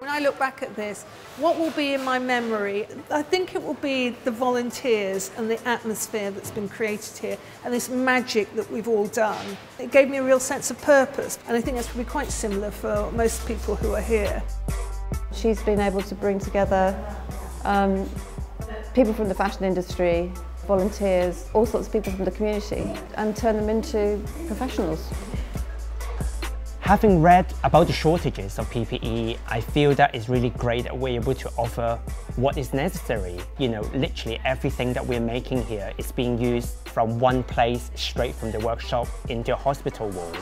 When I look back at this, what will be in my memory? I think it will be the volunteers and the atmosphere that's been created here and this magic that we've all done. It gave me a real sense of purpose and I think that's probably quite similar for most people who are here. She's been able to bring together um, people from the fashion industry, volunteers, all sorts of people from the community and turn them into professionals. Having read about the shortages of PPE, I feel that it's really great that we're able to offer what is necessary. You know, literally everything that we're making here is being used from one place straight from the workshop into a hospital ward.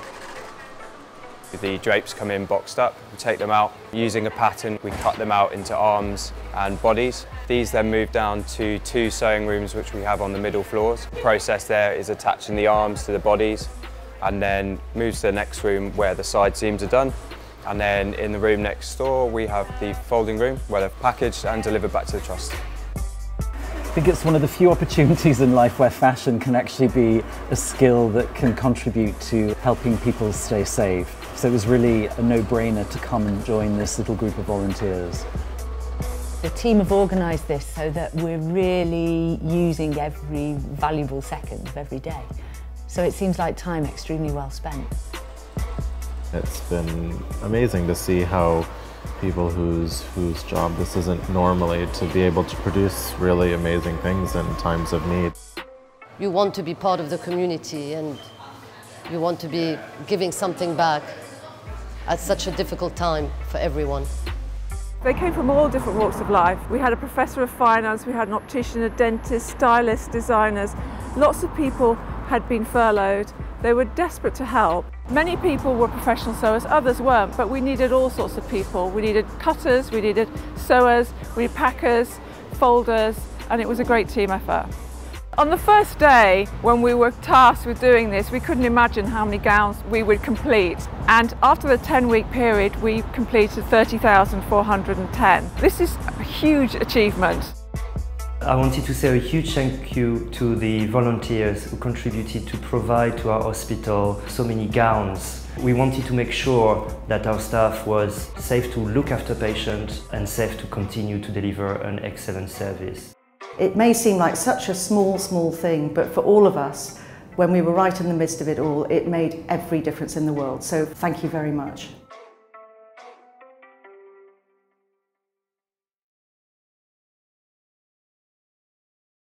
The drapes come in boxed up, we take them out. Using a pattern, we cut them out into arms and bodies. These then move down to two sewing rooms which we have on the middle floors. The process there is attaching the arms to the bodies and then moves to the next room where the side seams are done. And then in the room next door, we have the folding room where they're packaged and delivered back to the trust. I think it's one of the few opportunities in life where fashion can actually be a skill that can contribute to helping people stay safe. So it was really a no-brainer to come and join this little group of volunteers. The team have organised this so that we're really using every valuable second of every day. So it seems like time extremely well spent. It's been amazing to see how people whose whose job this isn't normally to be able to produce really amazing things in times of need. You want to be part of the community and you want to be giving something back at such a difficult time for everyone. They came from all different walks of life. We had a professor of finance, we had an optician, a dentist, stylists, designers. Lots of people had been furloughed. They were desperate to help. Many people were professional sewers, others weren't, but we needed all sorts of people. We needed cutters, we needed sewers, we needed packers, folders, and it was a great team effort. On the first day, when we were tasked with doing this, we couldn't imagine how many gowns we would complete. And after the 10-week period, we completed 30,410. This is a huge achievement. I wanted to say a huge thank you to the volunteers who contributed to provide to our hospital so many gowns. We wanted to make sure that our staff was safe to look after patients and safe to continue to deliver an excellent service. It may seem like such a small, small thing, but for all of us, when we were right in the midst of it all, it made every difference in the world. So thank you very much.